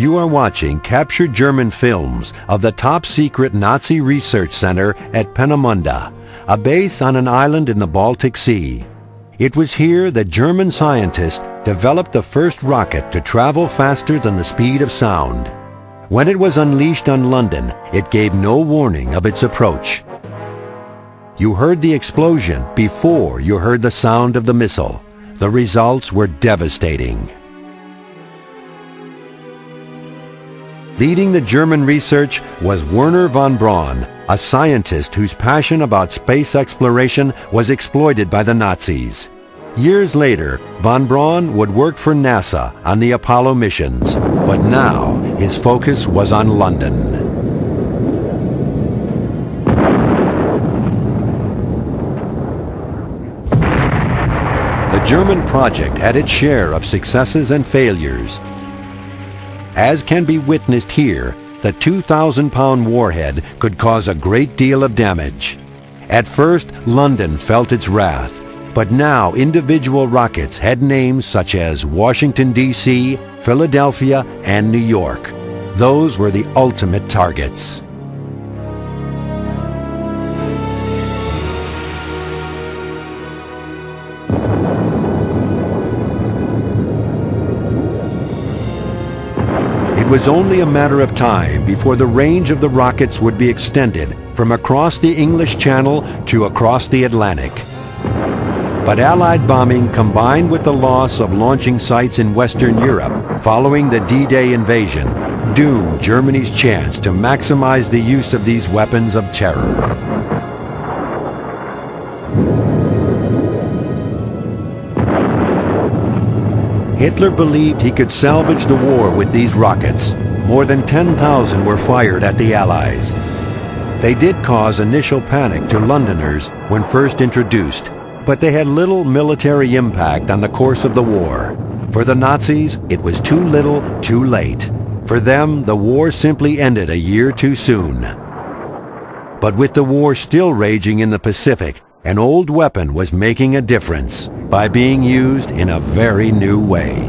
You are watching captured German films of the top-secret Nazi research center at Peenemünde, a base on an island in the Baltic Sea. It was here that German scientists developed the first rocket to travel faster than the speed of sound. When it was unleashed on London, it gave no warning of its approach. You heard the explosion before you heard the sound of the missile. The results were devastating. Leading the German research was Wernher von Braun, a scientist whose passion about space exploration was exploited by the Nazis. Years later, von Braun would work for NASA on the Apollo missions, but now his focus was on London. The German project had its share of successes and failures, as can be witnessed here, the 2,000-pound warhead could cause a great deal of damage. At first, London felt its wrath, but now individual rockets had names such as Washington, D.C., Philadelphia, and New York. Those were the ultimate targets. Was only a matter of time before the range of the rockets would be extended from across the English Channel to across the Atlantic. But Allied bombing combined with the loss of launching sites in Western Europe following the D-Day invasion doomed Germany's chance to maximize the use of these weapons of terror. Hitler believed he could salvage the war with these rockets. More than 10,000 were fired at the Allies. They did cause initial panic to Londoners when first introduced, but they had little military impact on the course of the war. For the Nazis, it was too little, too late. For them, the war simply ended a year too soon. But with the war still raging in the Pacific, an old weapon was making a difference by being used in a very new way.